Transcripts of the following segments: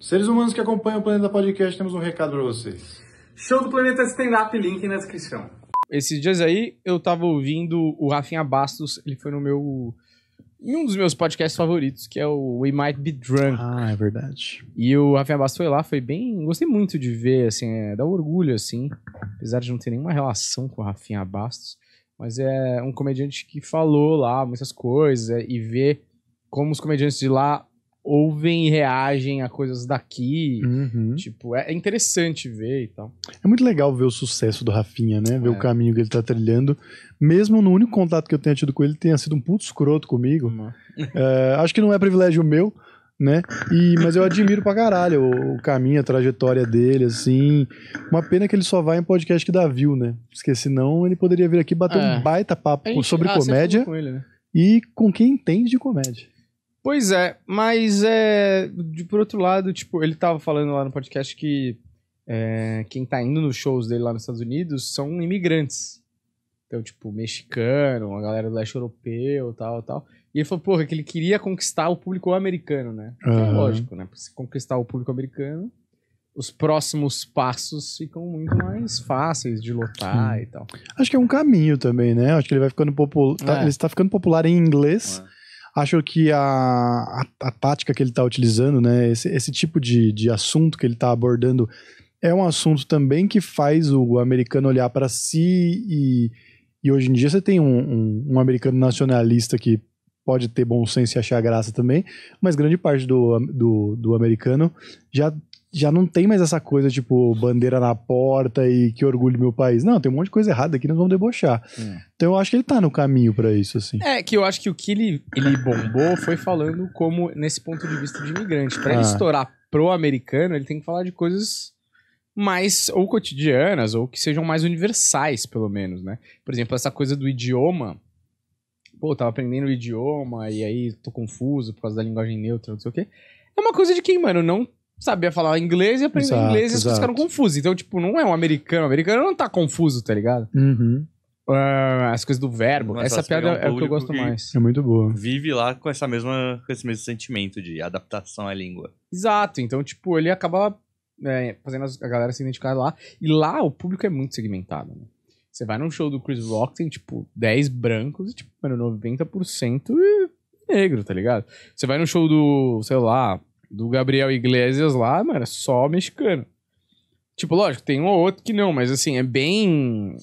Seres humanos que acompanham o Planeta Podcast, temos um recado para vocês. Show do Planeta Stand-Up, link na descrição. Esses dias aí, eu tava ouvindo o Rafinha Bastos, ele foi no meu. em um dos meus podcasts favoritos, que é o We Might Be Drunk. Ah, é verdade. E o Rafinha Bastos foi lá, foi bem. Gostei muito de ver, assim, é, dá orgulho, assim. Apesar de não ter nenhuma relação com o Rafinha Bastos. Mas é um comediante que falou lá muitas coisas é, e ver como os comediantes de lá ouvem e reagem a coisas daqui. Uhum. Tipo, é é interessante ver e tal. É muito legal ver o sucesso do Rafinha, né? Ver É. o caminho que ele tá trilhando. Mesmo no único contato que eu tenha tido com ele, tenha sido um puto escroto comigo. É, acho que não é privilégio meu, né? E, mas eu admiro pra caralho o, o caminho, a trajetória dele, assim. Uma pena que ele só vai em podcast que dá view, né? Porque senão ele poderia vir aqui bater É. um baita papo gente- sobre ah, comédia com ele, né? e com quem entende de comédia. Pois é, mas é. De, por outro lado, tipo, ele tava falando lá no podcast que é, quem tá indo nos shows dele lá nos Estados Unidos são imigrantes. Então, tipo, mexicano, a galera do leste europeu, tal, tal. E ele falou, porra, que ele queria conquistar o público americano, né? É Aham. lógico, né? Pra se conquistar o público americano, os próximos passos ficam muito mais fáceis de lotar Sim. e tal. Acho que é um caminho também, né? Acho que ele vai ficando popular. É. Ele está ficando popular em inglês. É. Acho que a, a, a tática que ele está utilizando, né? Esse, esse tipo de, de assunto que ele está abordando é um assunto também que faz o americano olhar para si e, e hoje em dia você tem um, um, um americano nacionalista que pode ter bom senso e achar graça também, mas grande parte do, do, do americano já já não tem mais essa coisa tipo bandeira na porta e que orgulho meu país. Não, tem um monte de coisa errada aqui, nós vamos debochar. Hum. Então eu acho que ele tá no caminho pra isso, assim. É, que eu acho que o que ele, ele bombou foi falando como, nesse ponto de vista de imigrante. Pra ele Ah. estourar pro americano, ele tem que falar de coisas mais ou cotidianas, ou que sejam mais universais, pelo menos, né? Por exemplo, essa coisa do idioma. Pô, eu tava aprendendo o idioma e aí tô confuso por causa da linguagem neutra, não sei o quê. É uma coisa de quem, mano, não sabia falar inglês e aprendeu Exato, inglês e as ficaram confusas. Então, tipo, não é um americano. O americano não tá confuso, tá ligado? Uhum. Ah, as coisas do verbo. Essa piada um é o que eu gosto que- mais. É muito boa. Vive lá com essa mesma com esse mesmo sentimento de adaptação à língua. Exato, então, tipo, ele acaba é, fazendo a galera se identificar lá. E lá o público é muito segmentado, né? Você vai num show do Chris Rock, tem, tipo, 10 brancos e, tipo, mano, 90% é negro, tá ligado? Você vai no show do, sei lá, do Gabriel Iglesias lá, mano, é só mexicano. Tipo, lógico, tem um ou outro que não, mas, assim, é bem...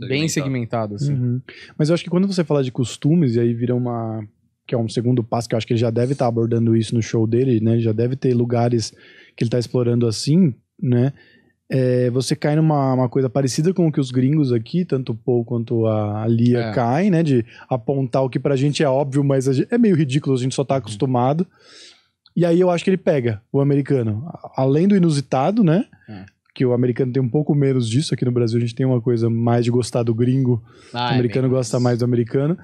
Bem segmentado, assim. Uhum. Mas eu acho que quando você fala de costumes, e aí vira uma. que é um segundo passo, que eu acho que ele já deve estar abordando isso no show dele, né? Já deve ter lugares que ele está explorando assim, né? É, você cai numa uma coisa parecida com o que os gringos aqui, tanto o Paul quanto a Lia É. caem, né? De apontar o que pra gente é óbvio, mas a gente- é meio ridículo, a gente só tá acostumado. E aí eu acho que ele pega o americano. Além do inusitado, né? É. Que o americano tem um pouco menos disso. Aqui no Brasil a gente tem uma coisa mais de gostar do gringo. Ah, o é americano bem gosta mais do americano.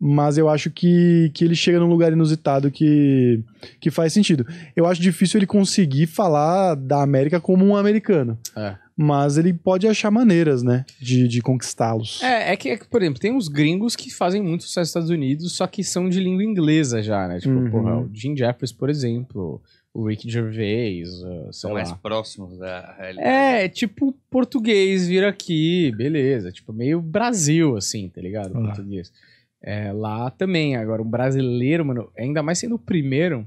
Mas eu acho que, que ele chega num lugar inusitado que, que faz sentido. Eu acho difícil ele conseguir falar da América como um americano. É. Mas ele pode achar maneiras, né? De, de conquistá-los. É, é que, é que, por exemplo, tem uns gringos que fazem muito sucesso nos Estados Unidos, só que são de língua inglesa já, né? Tipo, Uhum. porra, o Jim Jeffries, por exemplo, o Rick Gervais, uh, São lá. mais próximos da realidade. É, tipo, português vir aqui, beleza. Tipo, meio Brasil, assim, tá ligado? Ah. Português. É, lá também, agora, um brasileiro, mano, ainda mais sendo o primeiro,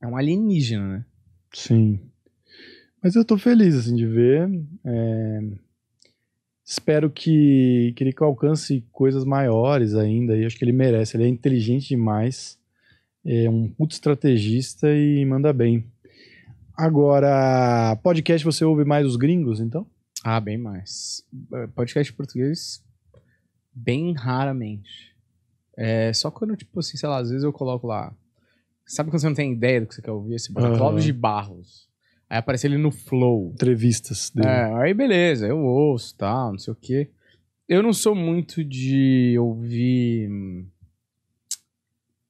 é um alienígena, né? Sim. Mas eu tô feliz, assim, de ver. É, Espero que, que ele alcance coisas maiores ainda. E acho que ele merece. Ele é inteligente demais. É um puto estrategista e manda bem. Agora, podcast você ouve mais os gringos, então? Ah, bem mais. Eh, Podcast português, bem raramente. É só quando, tipo assim, sei lá, às vezes eu coloco lá. Sabe quando você não tem ideia do que você quer ouvir? Você bota Aham. Clóvis de Barros. Aí aparece ele no Flow. Entrevistas dele. É, aí beleza, eu ouço tal, não sei o quê. Eu não sou muito de ouvir.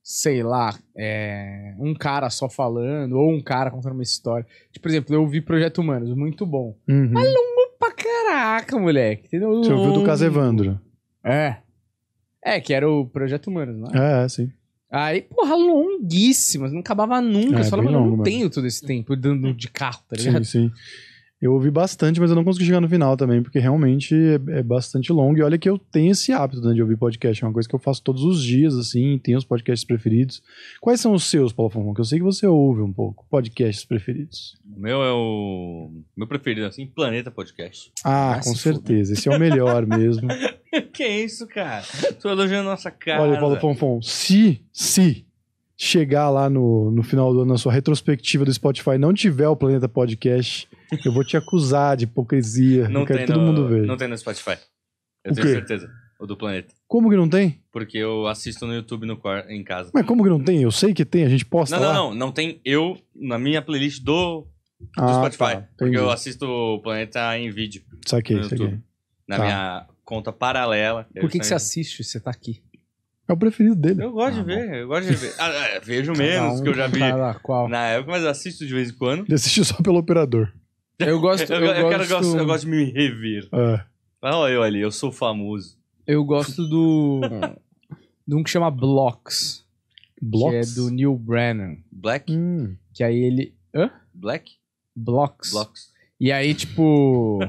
Sei lá, é, um cara só falando, ou um cara contando uma história. Tipo, por exemplo, eu ouvi Projeto Humanos, muito bom. Uhum. Pra caraca, moleque. Entendeu? Você ouviu do Longo. Casevandro. É. É, que era o Projeto Humanos, não é? É, é, sim. Aí, porra, longuíssimas, não acabava nunca. É, Você fala, mano, eu longo não tenho todo esse tempo dando de carro, tá Sim, ligado? sim. Eu ouvi bastante, mas eu não consegui chegar no final também, porque realmente é, é bastante longo. E olha que eu tenho esse hábito né, de ouvir podcast, é uma coisa que eu faço todos os dias, assim, tenho os podcasts preferidos. Quais são os seus, Paulo Fonfon? Que eu sei que você ouve um pouco, podcasts preferidos. O meu é o. Meu preferido, assim, Planeta Podcast. Ah, Ah, com certeza, esse é o melhor mesmo. que isso, cara? Tô elogiando nossa cara. Olha, Paulo Fonfon, se, se chegar lá no, no final do ano, na sua retrospectiva do Spotify, não tiver o Planeta Podcast, eu vou te acusar de hipocrisia. Não eu quero tem que todo no, mundo ver. Não tem no Spotify. Eu O tenho quê? certeza. O do Planeta. Como que não tem? Porque eu assisto no YouTube no quar- em casa. Mas como que não tem? Eu sei que tem, a gente posta Não, não, lá. não. Não tem eu na minha playlist do, do Ah, Spotify. tá, porque eu assisto o Planeta em vídeo. Saquei, saquei. Na Tá. minha conta paralela. Por que, que você assiste se você tá aqui? É o preferido dele. Eu gosto Ah, de ver, eu gosto de ver. Ah, é, vejo menos um que eu já vi cada qual. na época, mas eu assisto de vez em quando. Ele assiste só pelo operador. Eu gosto, Eu, eu, eu quero- gosto, eu gosto, eu gosto de me rever. É. Olha eu ali, eu sou famoso. eu gosto do de um que chama Blocks, Blocks? que é do Neil Brennan, Black? Hum. que aí ele, hã? Black? Blocks. Blocks. E aí tipo,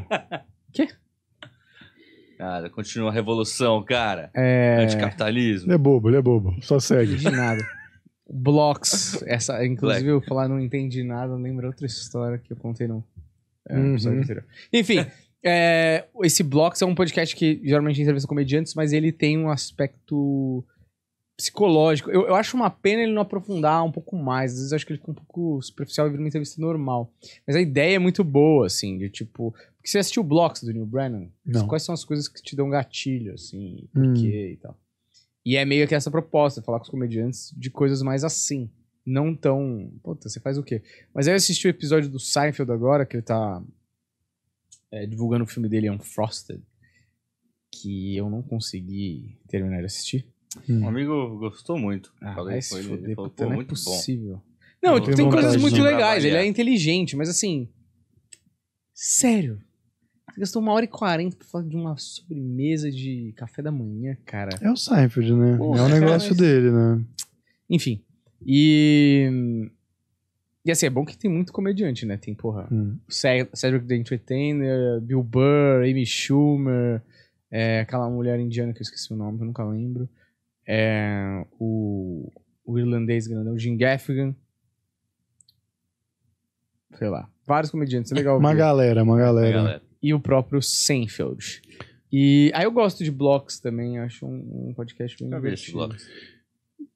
Cara, continua a revolução, cara. é, Anticapitalismo. Ele é bobo, ele é bobo. Só não segue. entendi nada. Blocks, essa, inclusive eu falar não entendi nada, lembra outra história que eu contei no é, Uhum. episódio anterior. Enfim, é, esse Blocks é um podcast que geralmente entrevista comediantes, mas ele tem um aspecto psicológico. Eu, eu acho uma pena ele não aprofundar um pouco mais. Às vezes eu acho que ele fica um pouco superficial e vira uma entrevista normal. Mas a ideia é muito boa, assim, de tipo. Porque você assistiu Blocks do Neil Brennan? Não. Quais são as coisas que te dão gatilho, assim, por Hum. quê e tal. E é meio que essa proposta, falar com os comediantes de coisas mais assim. Não tão. Puta, você faz o quê? Mas aí eu assisti o episódio do Seinfeld agora, que ele tá é, divulgando o filme dele, Unfrosted. Que eu não consegui terminar de assistir. Hum. Um amigo gostou muito. Ah, Falei com ele, ele falou, não é muito bom. possível. Não, Eu tenho tem coisas muito legais, ele é inteligente, mas assim. Sério. Você gastou uma hora e quarenta pra falar de uma sobremesa de café da manhã, cara. É o Seinfeld, né? Porra, é o negócio mas- dele, né? Enfim. E. E assim, é bom que tem muito comediante, né? Tem, porra, Hum. Ced- Cedric the Entertainer, Bill Burr, Amy Schumer, é, aquela mulher indiana que eu esqueci o nome, que eu nunca lembro. É, o, o irlandês grandão, Jim Gaffigan. Sei lá. Vários comediantes, é legal. Uma galera, uma galera. Galera. E o próprio Seinfeld. E aí eu gosto de Blocks também, acho um, um podcast bem divertido.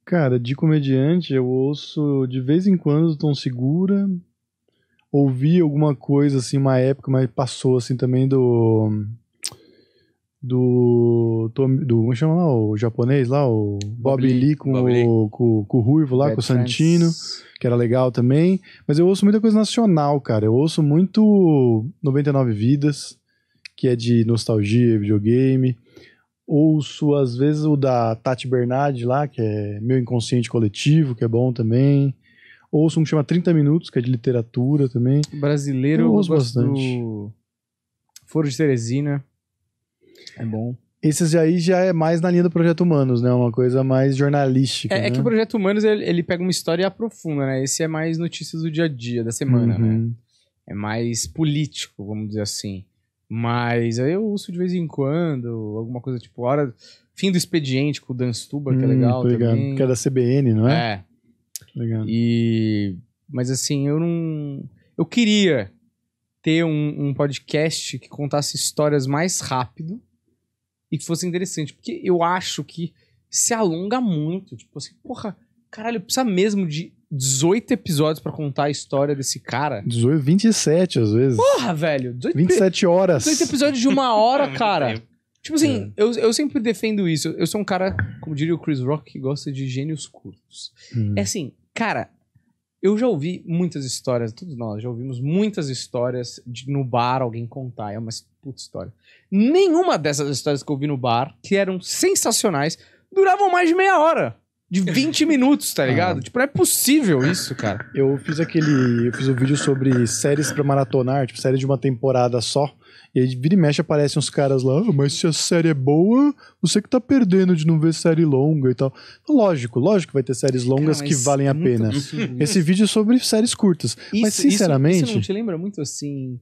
Cara, de comediante eu ouço de vez em quando Tom Segura. Ouvi alguma coisa assim, uma época, mas passou assim também do. Do. Tom- do como chama lá? O japonês lá? O Bob Lee. Lee com, Bob Lee. o, com, com o Ruivo lá, Bad com o Santino. Friends. que era legal também. Mas eu ouço muita coisa nacional, cara. Eu ouço muito 99 Vidas, que é de nostalgia, videogame. Ouço, às vezes, o da Tati Bernardi lá, que é Meu Inconsciente Coletivo, que é bom também. Ouço um que chama 30 Minutos, que é de literatura também. Brasileiro, Eu eu, ouço gosto bastante. do Foro de Teresina. É bom. Esses aí já é mais na linha do Projeto Humanos, né? Uma coisa mais jornalística. É, é né? que o Projeto Humanos, ele, ele pega uma história e aprofunda, né? Esse é mais notícias do dia a dia, da semana, né? Uhum. É mais político, vamos dizer assim. Mas aí eu ouço de vez em quando, alguma coisa tipo, hora... Fim do expediente com o Dan Stuba, que é Hum, legal também. Que é da CBN, não é? É, Legal. E. Mas assim, eu não. Eu queria ter um, um podcast que contasse histórias mais rápido e que fosse interessante. Porque eu acho que se alonga muito. Tipo assim, porra, caralho, precisa mesmo de 18 episódios pra contar a história desse cara. 18, 27 às vezes. Porra, velho! 18, 27 horas. 18 episódios de uma hora, É cara. tempo. Tipo assim, eu, eu sempre defendo isso. Eu sou um cara, como diria o Chris Rock, que gosta de gênios curtos. Hum. É assim, cara, eu já ouvi muitas histórias, todos nós já ouvimos muitas histórias de no bar alguém contar. É uma puta história. Nenhuma dessas histórias que eu ouvi no bar, que eram sensacionais, duravam mais de meia hora. de 20 minutos, tá ligado? Tipo, não é possível isso, cara. Eu fiz aquele. Eu fiz um vídeo sobre séries pra maratonar, tipo, série de uma temporada só. E aí, vira e mexe, aparecem uns caras lá, "Ah, mas se a série é boa, você que tá perdendo de não ver série longa e tal. Lógico, lógico que vai ter séries longas Cara, que mas valem a pena. absurdo Esse vídeo é sobre séries curtas. mas, Isso- isso- sinceramente. Isso, não te lembra muito assim.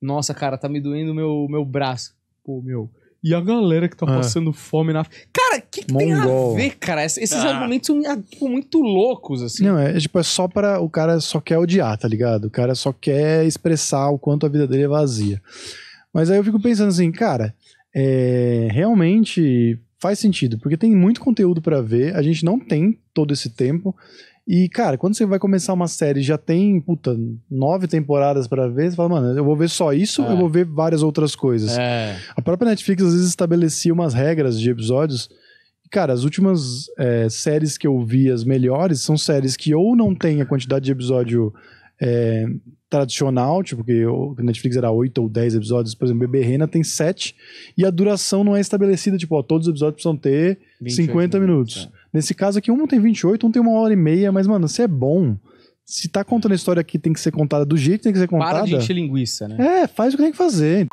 Nossa, cara, tá me doendo meu, meu braço. Pô, meu. E a galera que tá É. passando fome na. Cara, o que, que tem a ver, cara? Esses, Ah. argumentos são ah, tipo, muito loucos, assim. Não, é, é tipo, é só para. O cara só quer odiar, tá ligado? O cara só quer expressar o quanto a vida dele é vazia. Mas aí eu fico pensando assim, cara, é, realmente faz sentido, porque tem muito conteúdo pra ver, a gente não tem todo esse tempo. E, cara, quando você vai começar uma série já tem, puta, nove temporadas pra ver, você fala, mano, eu vou ver só isso, É. eu vou ver várias outras coisas. É. A própria Netflix às vezes estabelecia umas regras de episódios. E, Cara, as últimas é, séries que eu vi, as melhores, são séries que ou não tem a quantidade de episódio é, tradicional, tipo, que o Netflix era 8 ou 10 episódios, por exemplo, Bebê Rena tem 7, e a duração não é estabelecida, tipo, ó, todos os episódios precisam ter 28 50 minutos. é. Nesse caso aqui, um tem 28, um tem uma hora e meia, mas, mano, se é bom, se tá contando a história que tem que ser contada do jeito que tem que ser Para contada, de encher linguiça, né? é, faz o que tem que fazer.